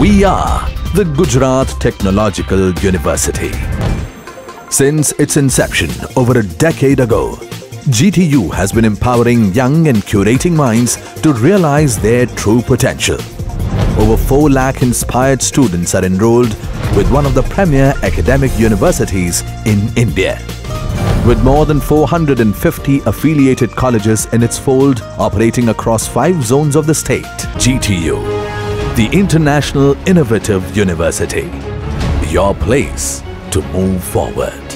We are the Gujarat Technological University. Since its inception over a decade ago, GTU has been empowering young and curating minds to realize their true potential. Over 4 lakh inspired students are enrolled with one of the premier academic universities in India. With more than 450 affiliated colleges in its fold operating across 5 zones of the state, GTU, the International Innovative University, your place to move forward.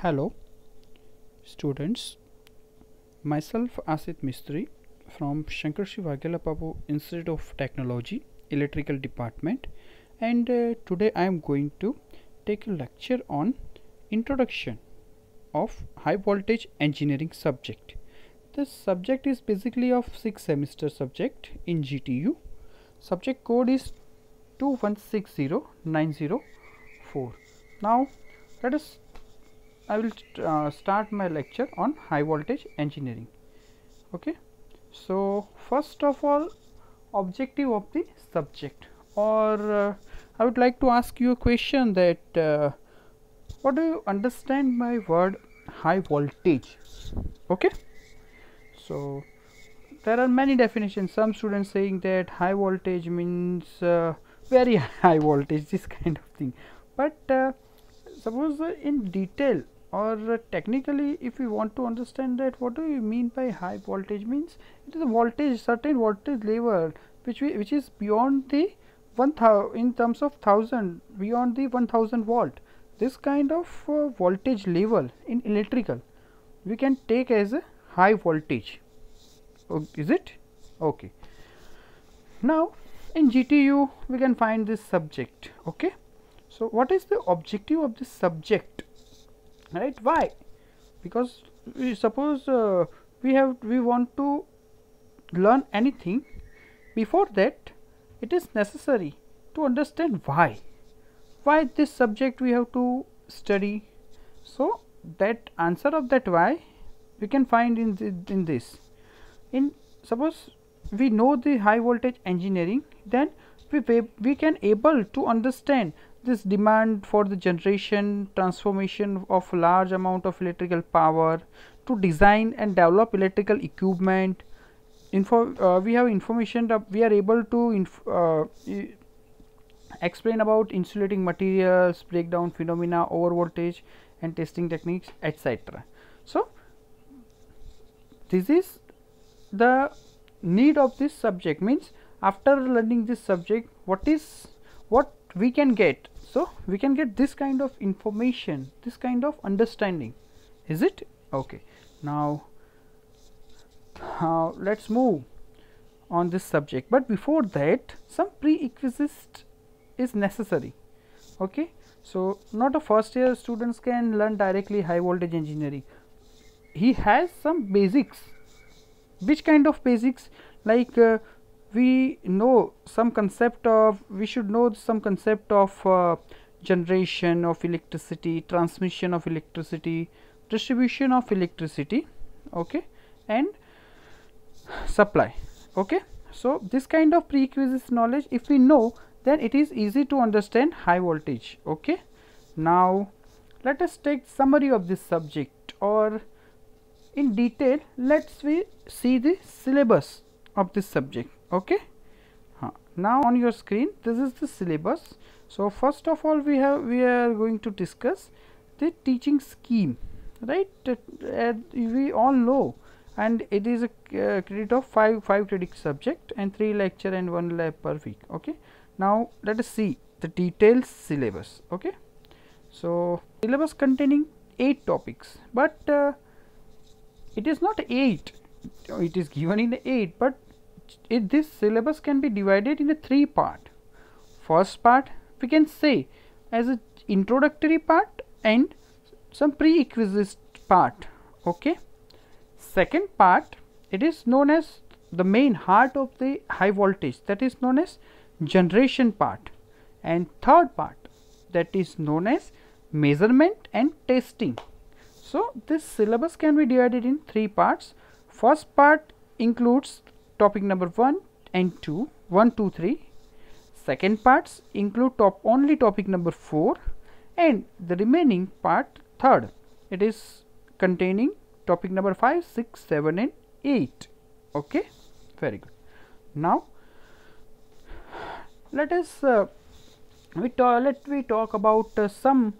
Hello, students. Myself Asit Mistry from Shankersinh Vaghela Bapu Institute of Technology, Electrical Department, and uh, today I am going to take a lecture on Introduction of High Voltage Engineering subject. This subject is basically of six semester subject in GTU. Subject code is 2160904. Now let us I will uh, start my lecture on high voltage engineering. Okay. So first of all, objective of the subject, or uh, I would like to ask you a question that uh, what do you understand by word high voltage? Okay. So there are many definitions. Some students saying that high voltage means uh, very high voltage, this kind of thing. But uh, suppose in detail or uh, technically if we want to understand that what do you mean by high voltage means it is a voltage certain voltage level which we which is beyond the 1000 in terms of thousand beyond the 1000 volt this kind of uh, voltage level in electrical we can take as a high voltage. Oh, is it? Okay. Now in gtu we can find this subject okay? So what is the objective of this subject right? Why? Because we suppose uh, we have we want to learn anything. Before that it is necessary to understand why why this subject we have to study? So that answer of that why we can find in the, in this. In suppose we know the high voltage engineering then we, we can able to understand this demand for the generation transformation of large amount of electrical power to design and develop electrical equipment. Info uh, we have information that we are able to uh, explain about insulating materials breakdown phenomena over voltage and testing techniques etc so this is the need of this subject. Means after learning this subject what is what we can get? So we can get this kind of information this kind of understanding. Is it? Okay. Now uh, let's move on this subject. But before that some prerequisite is necessary. Okay? So not a first year students can learn directly high voltage engineering. He has some basics. Which kind of basics? Like uh, we know some concept of we should know some concept of uh, generation of electricity transmission of electricity distribution of electricity okay and supply okay. So this kind of prerequisite knowledge if we know then it is easy to understand high voltage okay? Now let us take summary of this subject or in detail let's we see the syllabus of this subject okay? Huh. now on your screen this is the syllabus. So first of all we have we are going to discuss the teaching scheme right? Uh, we all know and it is a uh, credit of 5 5 credit subject and 3 lecture and 1 lab per week okay now let us see the detailed syllabus okay? So syllabus containing 8 topics but uh, it is not 8 it is given in 8 but it, this syllabus can be divided in a three part. First part we can say as a introductory part and some prerequisite part okay? Second part it is known as the main heart of the high voltage that is known as generation part and third part that is known as measurement and testing So, this syllabus can be divided in three parts. First part includes topic number 1 and 2, 1, 2, 3. Second parts include top only topic number 4 and the remaining part third it is containing topic number 5, 6, 7 and 8. Okay, very good. Now, let us uh, we let we talk about uh, some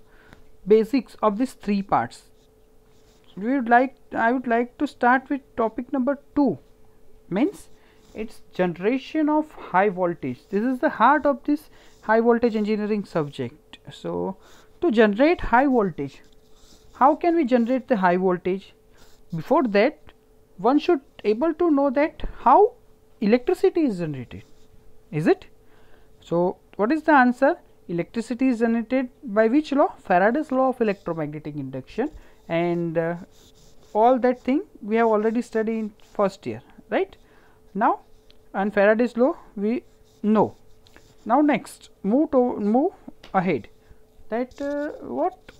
basics of these three parts. We would like I would like to start with topic number 2 means its generation of high voltage. This is the heart of this high voltage engineering subject. So to generate high voltage how can we generate the high voltage? Before that one should able to know that how electricity is generated. Is it so what is the answer? Electricity is generated by which law? Faraday's law of electromagnetic induction. And uh, all that thing we have already studied in first year right? Now and Faraday's law we know. Now next move to move ahead. That uh, what?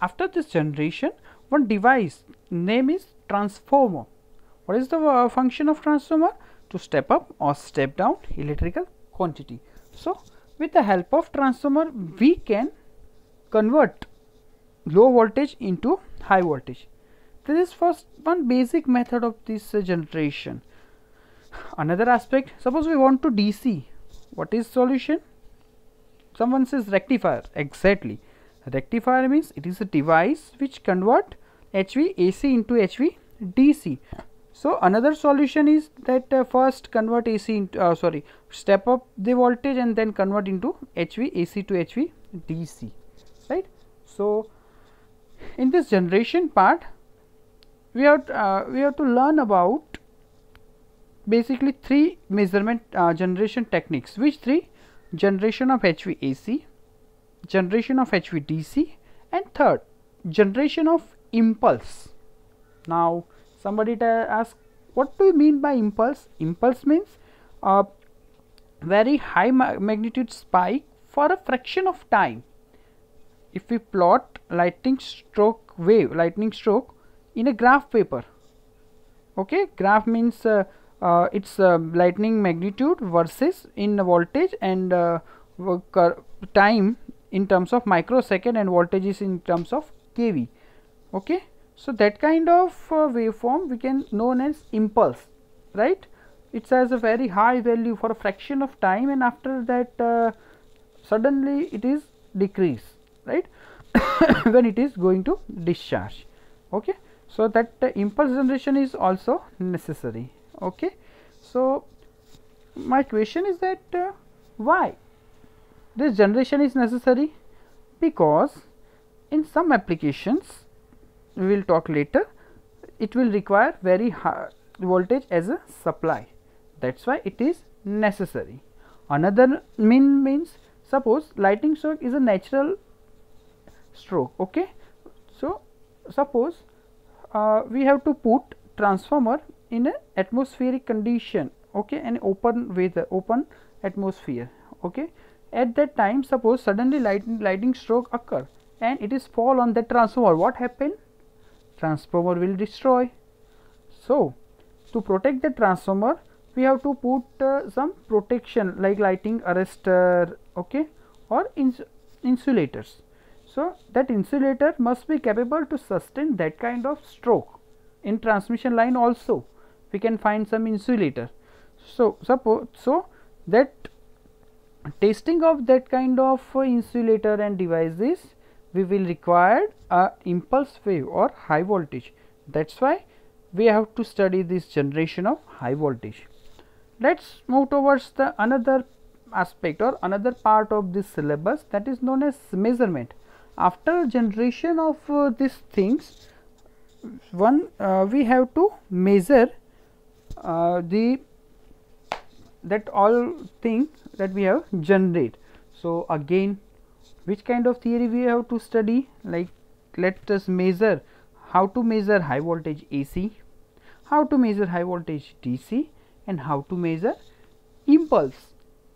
After this generation one device name is transformer. What is the uh, function of transformer? To step up or step down electrical quantity so with the help of transformer we can convert low voltage into high voltage. This is first one basic method of this uh, generation. Another aspect, suppose we want to DC, what is solution? Someone says rectifier, exactly. Rectifier means it is a device which convert HV AC into HV DC. So, another solution is that uh, first convert AC into, uh, sorry, step up the voltage and then convert into HV AC to HV DC, right. So, in this generation part we have uh, we have to learn about basically three measurement uh, generation techniques. Which three? Generation of HVAC generation of HVDC and third generation of impulse. Now somebody ask what do you mean by impulse? Impulse means a very high ma magnitude spike for a fraction of time. If we plot lightning stroke wave lightning stroke in a graph paper. Okay? Graph means uh, uh, its uh, lightning magnitude versus in voltage and uh, time in terms of microsecond and voltages in terms of kV. Okay so that kind of uh, waveform we can known as impulse right? It has a very high value for a fraction of time and after that uh, suddenly it is decrease right? When it is going to discharge okay? So that uh, impulse generation is also necessary okay? So my question is that uh, why this generation is necessary? Because in some applications we will talk later. It will require very high voltage as a supply. That's why it is necessary. Another mean means suppose lightning stroke is a natural stroke okay? So suppose uh, we have to put transformer in an atmospheric condition okay? An open weather open atmosphere okay? At that time suppose suddenly lightning lightning stroke occur and it is fall on the transformer. What happen transformer will destroy so to protect the transformer we have to put uh, some protection like lighting arrestor okay or ins insulators so, that insulator must be capable to sustain that kind of stroke. In transmission line also we can find some insulator. So, suppose so that testing of that kind of uh, insulator and devices we will require a impulse wave or high voltage. That is why we have to study this generation of high voltage. Let us move towards the another aspect or another part of this syllabus that is known as measurement after generation of uh, these things one uh, we have to measure uh, the that all thing that we have generate so again which kind of theory we have to study? Like let us measure how to measure high voltage AC how to measure high voltage DC and how to measure impulse.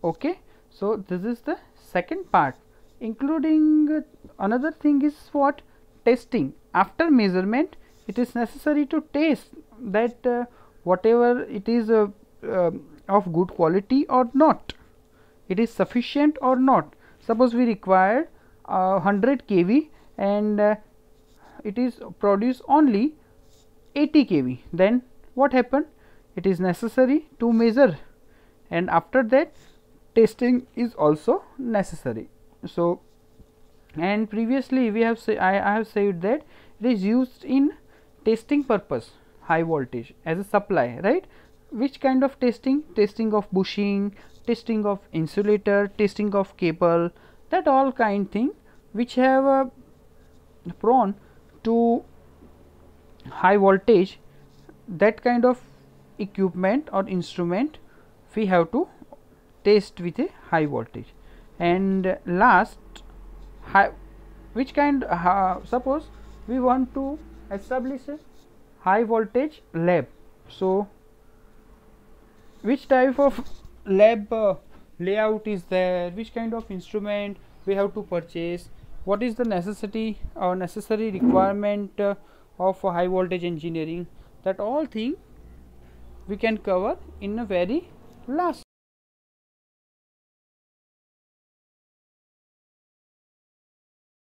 Okay? So this is the second part. Including uh, another thing is what? Testing. After measurement it is necessary to test that uh, whatever it is uh, uh, of good quality or not. It is sufficient or not suppose we require uh, 100 kV and uh, it is produced only 80 kV. Then what happened? It is necessary to measure. And after that testing is also necessary. So, and previously we have say I, I have said that it is used in testing purpose high voltage as a supply right? Which kind of testing? Testing of bushing testing of insulator testing of cable that all kind thing which have a prone to high voltage that kind of equipment or instrument we have to test with a high voltage. And last high which kind uh, suppose we want to establish a high voltage lab. So which type of lab uh, layout is there which kind of instrument we have to purchase what is the necessity or necessary requirement uh, of high voltage engineering that all thing we can cover in a very last